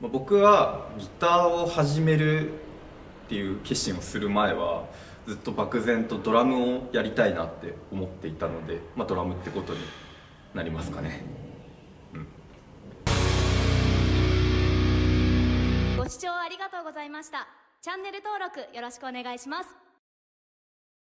まあ僕はギターを始めるっていう決心をする前はずっと漠然とドラムをやりたいなって思っていたので、まあ、ドラムってことになりますかね、うん。ご視聴ありがとうございました。チャンネル登録よろしくお願いします。